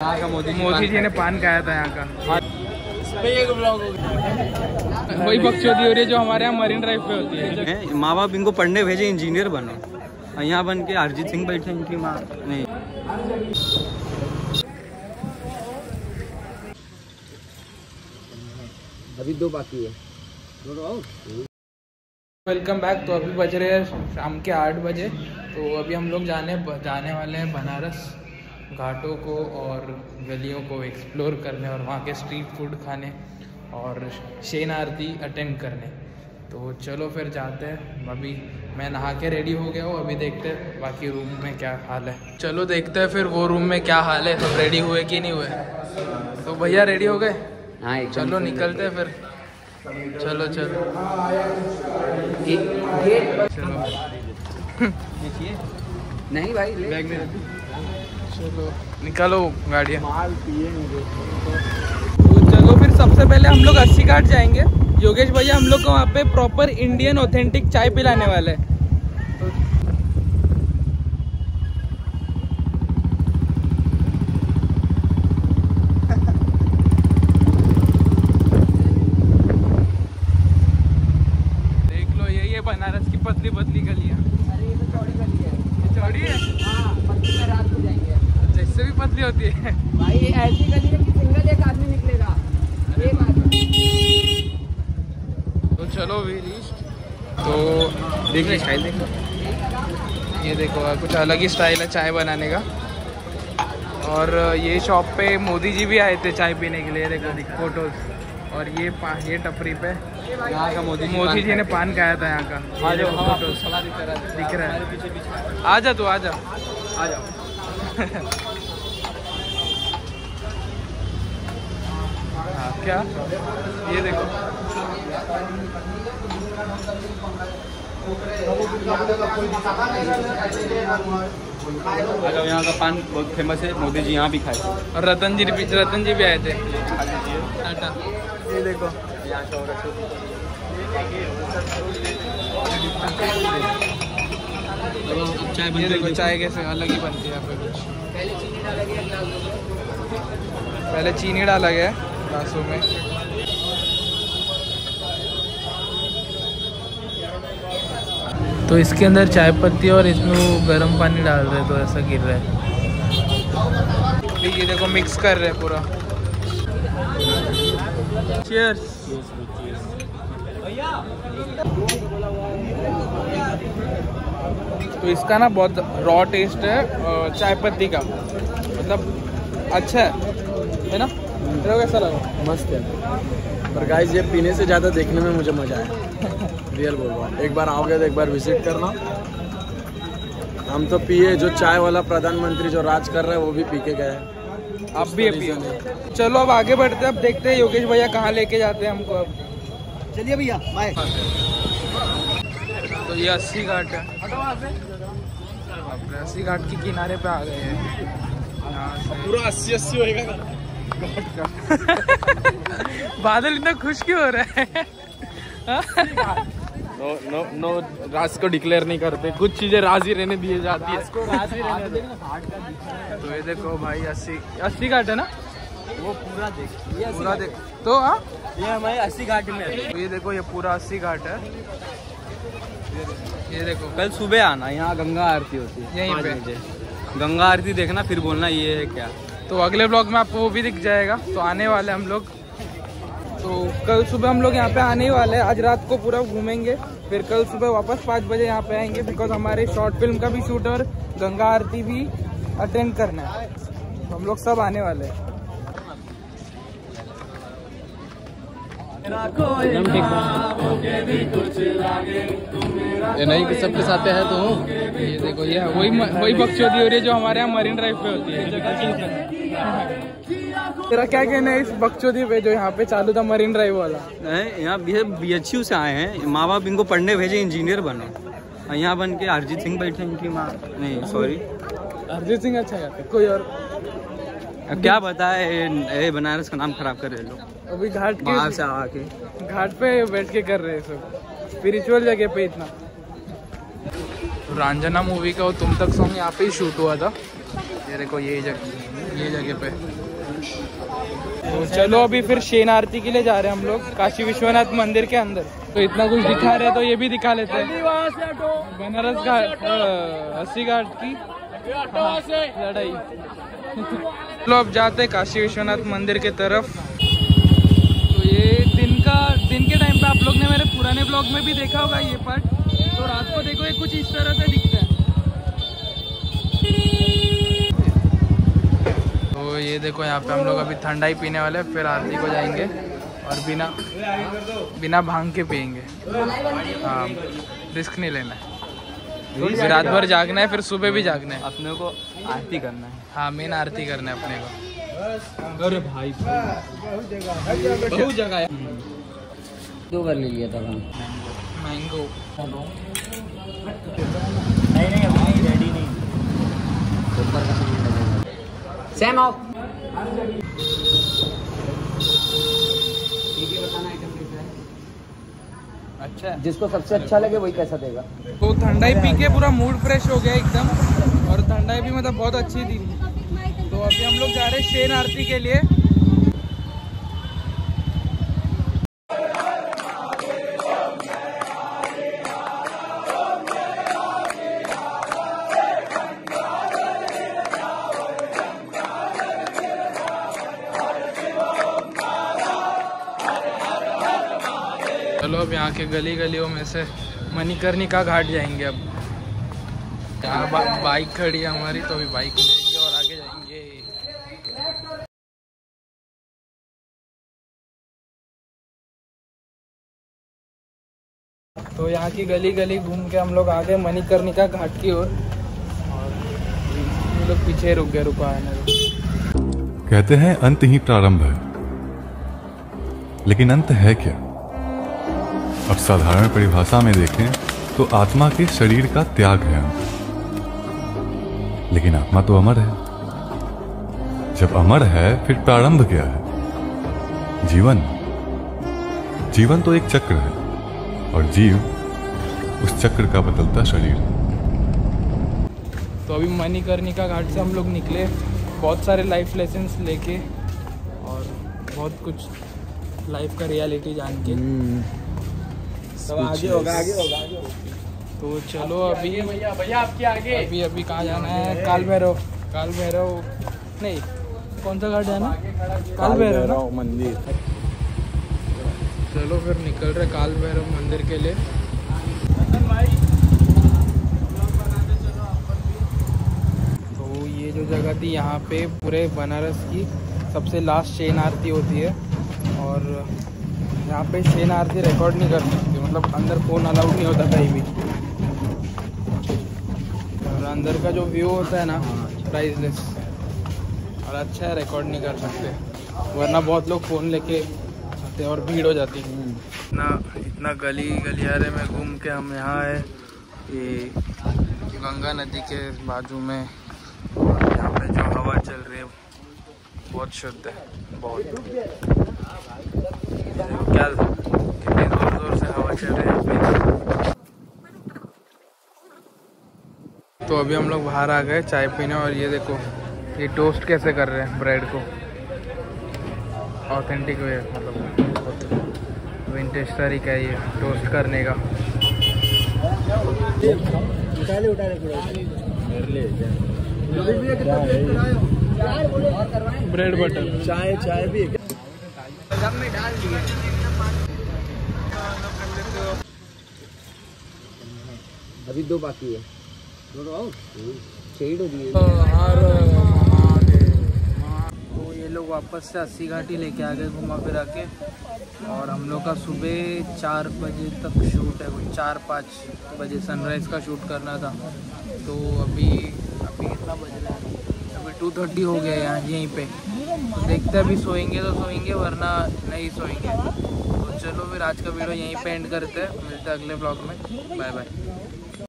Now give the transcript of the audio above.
यहाँ का मोदी जी मोदी जी ने पान खाया था यहाँ का। वही बकचोदी हो रही है जो हमारे यहाँ मरीन ड्राइव पे होती है। माँ बाप इनको पढ़ने भेजे इंजीनियर बनो। यहाँ बन के अरिजीत सिंह बैठे इनकी माँ। नहीं। अभी दो बाकी है। वेलकम बैक तो अभी बज रहे हैं शाम के आठ बजे। तो अभी हम लोग जाने जाने वाले हैं बनारस। घाटों को और गलियों को एक्सप्लोर करने और वहाँ के स्ट्रीट फ़ूड खाने और शेन आरती अटेंड करने। तो चलो फिर जाते हैं। अभी मैं नहा के रेडी हो गया हूँ। अभी देखते हैं बाकी रूम में क्या हाल है। चलो देखते हैं फिर वो रूम में क्या हाल है। सब रेडी हुए कि नहीं हुए? तो भैया रेडी हो गए? हाँ चलो निकलते हैं फिर। चलो चलो। चलो। नहीं भाई बैग में चलो। निकालो गाड़ियाँ। माल पिए तो चलो फिर सबसे पहले हम लोग अस्सी घाट जाएँगे। योगेश भैया हम लोग को वहाँ पे प्रॉपर इंडियन ऑथेंटिक चाय पिलाने वाले हैं देख लो यही है बनारस की पतली पतली गलियाँ अरे ये तो चौड़ी गली है ये चौड़ी है हाँ पत्ती में रात को जाएँगे अच्छा इससे भी पतली होती है भाई ये ऐसी गली है कि सिंगल एक आदमी निकलेगा। एक आदमी तो चलो वी तो देख ले स्टाइल देख लो ये देखो कुछ अलग ही स्टाइल है चाय बनाने का। और ये शॉप पे मोदी जी भी आए थे चाय पीने के लिए देखो फ़ोटोज़ और ये ये टपरी पे यहाँ का मोदी जी मोदी जी ने पान खाया था यहाँ का। देखो देते रहते हैं। दिख रहा है। आ जा तू आ जा। आ जाओ। क्या? ये देखो। जाओ यहाँ का पान बहुत फ़ेमस है मोदी जी यहाँ भी खाए थे। और रतन जी भी रतन जी भी आए थे। ये देखो। यहाँ का और चाय देखो चाय कैसे अलग ही बनती है यहाँ पे कुछ। पहले चीनी डाला गया। ग्लासों में। तो इसके अंदर चाय पत्ती और इसमें गर्म पानी डाल रहे तो ऐसा गिर रहा है। ये देखो मिक्स कर रहे हैं पूरा। चीयर्स तो इसका ना बहुत रॉ टेस्ट है चाय पत्ती का। मतलब अच्छा है है ना? तेरे को कैसा लगा मस्त है। पर गाइस ये पीने से ज़्यादा देखने में मुझे मज़ा आया। रियल बोल रहा हूँ। एक बार आओगे तो एक बार विज़िट करना। हम तो पिए जो चाय वाला प्रधानमंत्री जो राज कर रहा है वो भी पी के गए हैं। आप भी है। चलो अब आगे बढ़ते हैं। अब देखते हैं योगेश भैया कहाँ लेके जाते हैं हमको अब। चलिए भैया बाय तो ये अस्सी घाट है। अस्सी घाट के किनारे पे आ गए हैं। पूरा अस्सी अस्सी होएगा बादल इतना खुश क्यों हो रहा है? नो नो नो राज को डिक्लेयर नहीं करते। कुछ चीज़ें राज ही रहने दिए जाती है। तो ये देखो भाई अस्सी अस्सी घाट है ना? वो पूरा देख। पूरा देख। तो हाँ? ये हमारे अस्सी घाट में तो ये देखो ये पूरा अस्सी घाट है। ये देखो। कल सुबह आना यहाँ गंगा आरती होती है। यहीं पे। गंगा आरती देखना फिर बोलना ये है क्या। तो अगले ब्लॉग में आपको वो भी दिख जाएगा। तो आने वाले हम लोग। तो कल सुबह हम लोग यहाँ पे आने ही वाले हैं। आज रात को पूरा घूमेंगे। फिर कल सुबह वापस पाँच बजे यहाँ पे आएँगे बिकॉज़ हमारे शॉर्ट फ़िल्म का भी शूट और गंगा आरती भी अटेंड करना है। तो हम लोग सब आने वाले हैं। ये नहीं कि सबके साथ है तो हूँ। ये देखो ये वही वही बकचोदी हो रही है जो हमारे यहाँ मरीन ड्राइव पे होती है। तेरा क्या कहना है इस बकचोदी पे जो यहाँ पे चालू था मरीन ड्राइव वाला? नहीं, यहाँ बी एच यू से आए हैं। माँ बाप इनको पढ़ने भेजे इंजीनियर बनो। यहाँ बन के अरिजीत सिंह बैठे इनकी माँ। नहीं सॉरी अरिजीत सिंह अच्छा गाते कोई और? अब क्या बताए ये- ये बनारस का नाम खराब कर रहे लोग। अभी घाट बाहर से आके। घाट पे बैठ के कर रहे हैं सब। स्पिरिचुअल जगह पे इतना। रांझना मूवी का वो तुम तक सॉन्ग यहाँ पे ही शूट हुआ था। ये देखो ये जगह ये जगह पे। तो चलो अभी फिर शेन आरती के लिए जा रहे हैं हम लोग काशी विश्वनाथ मंदिर के अंदर। तो इतना कुछ दिखा रहे हैं तो ये भी दिखा लेते हैं। बनारस घाट अस्सी घाट की हाँ, लड़ाई। चलो अब जाते हैं काशी विश्वनाथ मंदिर के तरफ़। तो ये दिन का दिन के टाइम पे आप लोग ने मेरे पुराने ब्लॉग में भी देखा होगा ये पार्ट तो रात को देखो ये कुछ इस तरह से दिखता है। तो ये देखो यहाँ पे हम लोग अभी ठंडा ही पीने वाले हैं, फिर आरती को जाएँगे और बिना बिना भाँग के पियेंगे। हाँ रिस्क नहीं लेना है। फिर रात भर जागना है फिर सुबह भी जागना है। अपने को आरती करना है। हाँ मेन आरती करना है अपने को। अरे भाई बहुत जगह है। दो बार ले लिया था हम मैंगो नहीं नहीं अभी रेडी नहीं सैम आओ. अच्छा। जिसको सबसे अच्छा लगे वही कैसा देगा? तो ठंडाई पी के पूरा मूड फ्रेश हो गया एकदम और ठंडाई भी मतलब बहुत अच्छी थी। तो अभी हम लोग जा रहे हैं शेन आरती के लिए। यहाँ के गली गलियों में से मणिकर्णिका घाट जाएँगे अब। यहाँ बा, बाइक खड़ी है हमारी तो अभी बाइक लेंगे और आगे जाएँगे। तो यहाँ की गली गली घूम के हम लोग आ गए मणिकर्णिका घाट की ओर। और लोग पीछे रुक गए रुका है कहते हैं अंत ही प्रारंभ है। लेकिन अंत है क्या? अब साधारण परिभाषा में देखें तो आत्मा के शरीर का त्याग है। लेकिन आत्मा तो अमर है। जब अमर है फिर प्रारंभ क्या है? जीवन। जीवन तो एक चक्र है और जीव उस चक्र का बदलता शरीर तो अभी मणिकर्णिका घाट से हम लोग निकले। बहुत सारे लाइफ लेसन लेके और बहुत कुछ लाइफ का रियलिटी जान के। तो आगे होगा आगे होगा तो चलो अभी भैया भैया आपके आगे। अभी अभी कहाँ जाना है? काल भैरव। काल भैरव। नहीं कौन सा घाट जाना काल भैरव मंदिर। चलो फिर निकल रहे काल भैरव मंदिर के लिए। तो ये जो जगह थी यहाँ पे पूरे बनारस की सबसे लास्ट शेन आरती होती है। और यहाँ पे शेन आरती रिकॉर्ड नहीं कर सकते। मतलब अंदर फ़ोन अलाउड नहीं होता कहीं भी। और अंदर का जो व्यू होता है ना प्राइसलेस और अच्छा है रिकॉर्ड नहीं कर सकते। वरना बहुत लोग फ़ोन लेके आते हैं और भीड़ हो जाती है। इतना इतना गली गलियारे में घूम के हम यहाँ आए ये गंगा नदी के बाजू में यहाँ पे जो हवा चल रही है बहुत शुद्ध है बहुत। क्या कितनी हवा चल रही है तो अभी हम लोग बाहर आ गए चाय पीने और ये देखो ये टोस्ट कैसे कर रहे हैं ब्रेड को। ऑथेंटिक वे मतलब विंटेज तरीका है ये टोस्ट करने का। ब्रेड बटर चाय चाय भी है अभी दो बाकी है। शेड हो रही है। तो ये लोग वापस से अस्सी घाटी लेके आ गए घुमा फिरा के। और हम लोग का सुबह चार बजे तक शूट है कुछ चार पाँच बजे सनराइज का शूट करना था। तो अभी अभी कितना बज रहा है। अभी टू थर्टी हो गया यहाँ यहीं पे। देखते अभी सोएँगे तो सोएँगे, वरना नहीं सोएँगे। तो चलो फिर आज का वीडियो यहीं पे एंड करते हैं। मिलते हैं अगले ब्लॉग में। Bye bye